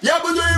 Я буду им